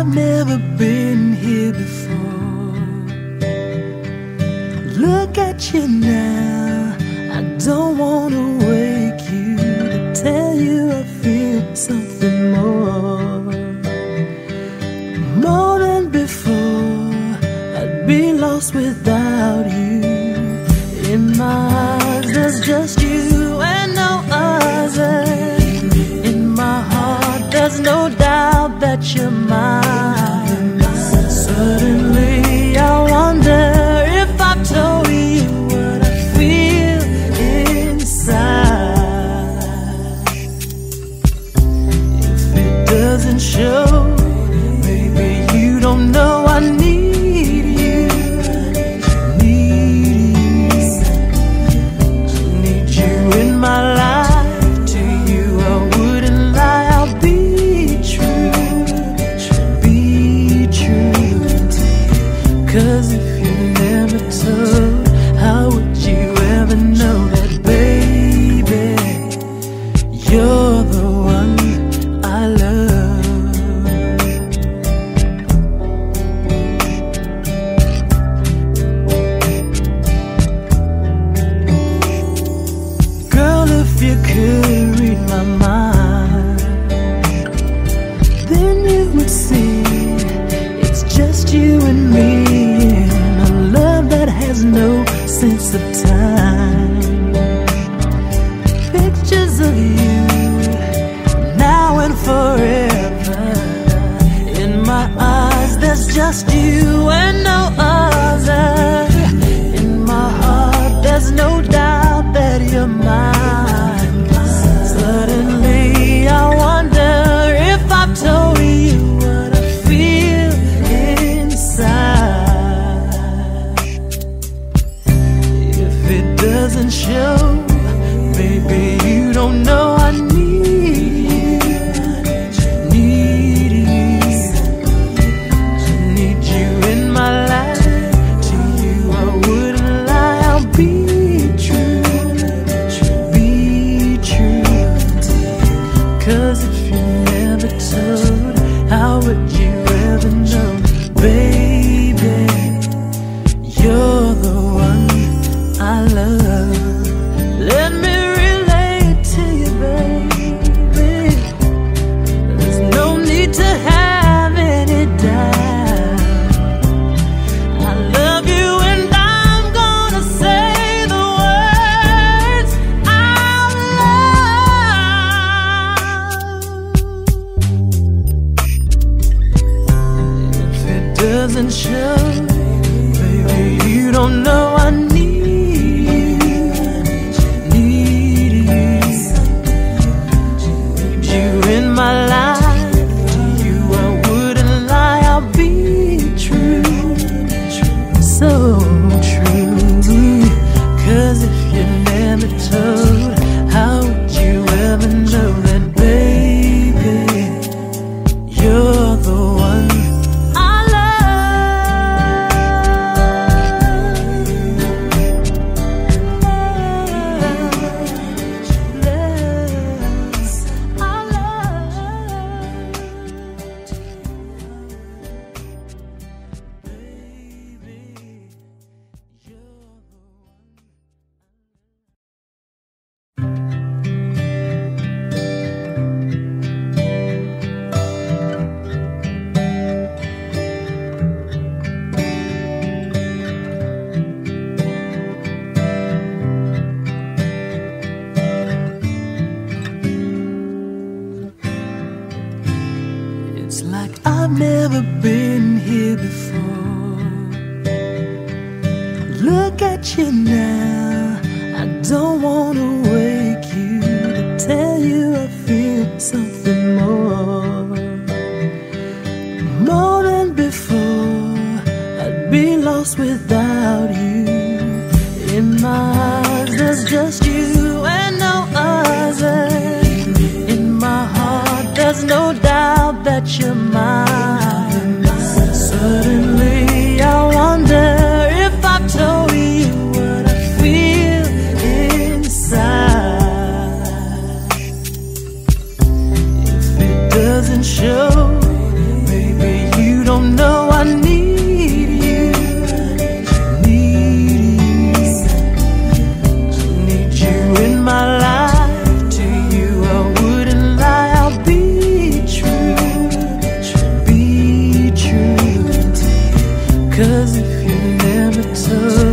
I've never been here before. Look at you now. I don't want to wake you to tell you I feel something more. More than before, I'd be lost without you. In my eyes, there's just you and no other. In my heart, there's no doubt that you're. see. It's just you and me in a love that has no sense of time. Pictures of you Now and forever. In my eyes there's just you and attention. Baby, you don't know. It's like I've never been here before. Look at you now, I don't wanna wait. Baby, you don't know I need you. Need you. Need you in my life. To you, I wouldn't lie. I'll be true. Be. Cause if you never told.